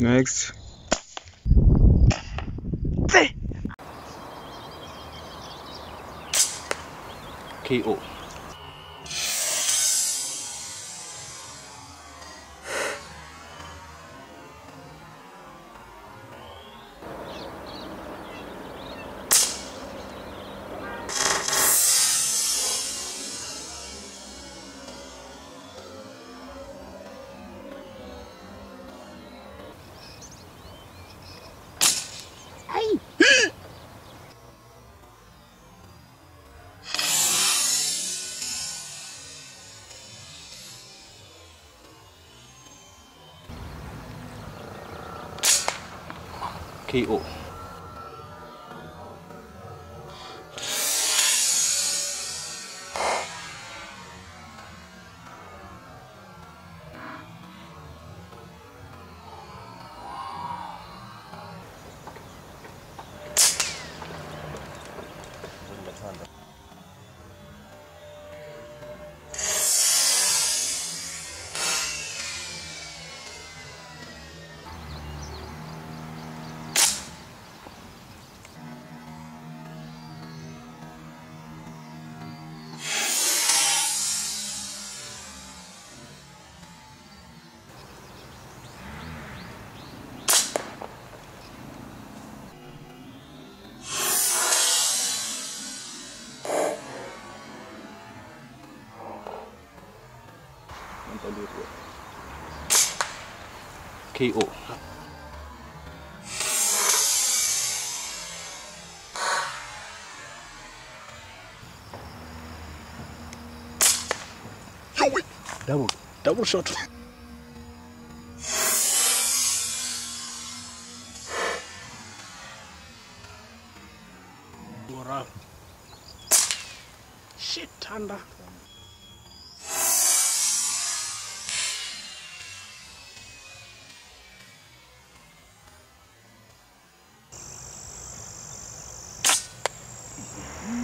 Next. KO. b o KO. KO. Double, double shot. Bora. Shit, thunder. Yeah.